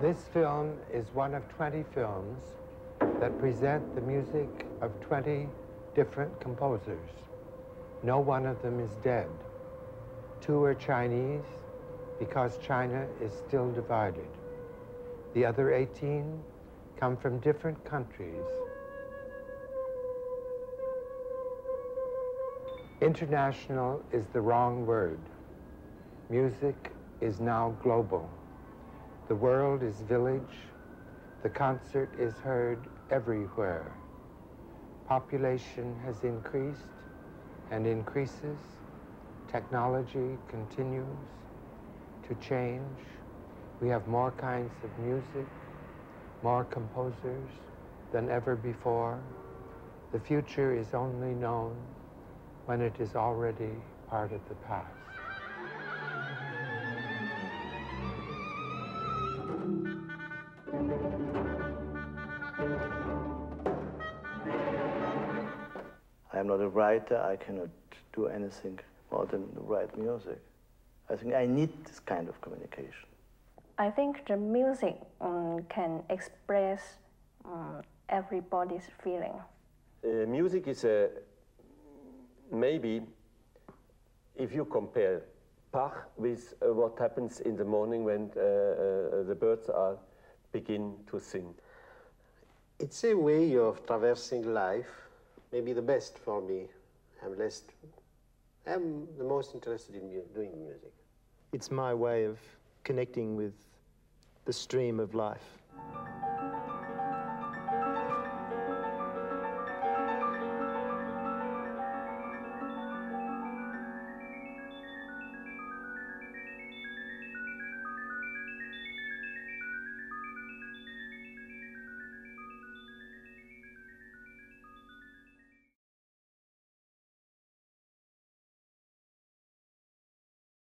This film is one of 20 films that present the music of 20 different composers. No one of them is dead. Two are Chinese because China is still divided. The other 18 come from different countries. International is the wrong word. Music is now global. The world is village. The concert is heard everywhere. Population has increased and increases. Technology continues to change. We have more kinds of music, more composers than ever before. The future is only known when it is already part of the past. I am not a writer. I cannot do anything more than write music. I think I need this kind of communication. I think the music um, can express um, everybody's feeling. Uh, music is a maybe if you compare Bach with uh, what happens in the morning when uh, uh, the birds are begin to sing. It's a way of traversing life, maybe the best for me. I'm less, I'm the most interested in mu doing music. It's my way of connecting with the stream of life.